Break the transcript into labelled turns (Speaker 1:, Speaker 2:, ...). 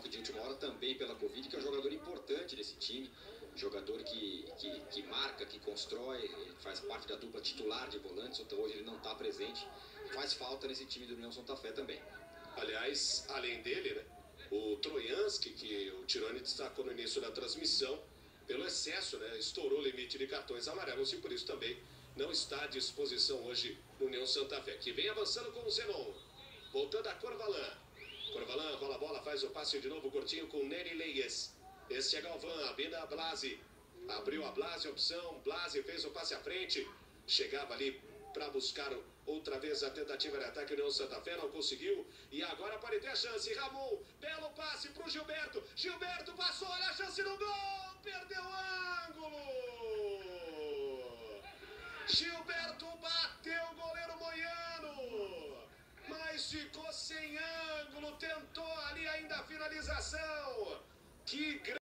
Speaker 1: de última hora também pela Covid, que é um jogador importante desse time, jogador que, que, que marca, que constrói, faz parte da dupla titular de volantes, então hoje ele não está presente, faz falta nesse time do União Santa Fé também.
Speaker 2: Aliás, além dele, né, o Trojanski, que o Tirone destacou no início da transmissão, pelo excesso, né, estourou o limite de cartões amarelos e por isso também não está à disposição hoje no União Santa Fé, que vem avançando com o Zenon. Voltando a Corvalã. Corvalã rola a bola, faz o passe de novo curtinho com Nery Leies. Este é Galvão, abrindo a Blase. Abriu a Blase, opção. Blase fez o passe à frente. Chegava ali para buscar outra vez a tentativa de ataque União Santa Fé, não conseguiu. E agora pode ter a chance. Ramon, belo passe para o Gilberto. Gilberto passou, olha a chance no gol. Perdeu o ângulo. Gilberto bateu o goleiro Moiano. Mas ficou sem ângulo, tentou vem da finalização. Que grande.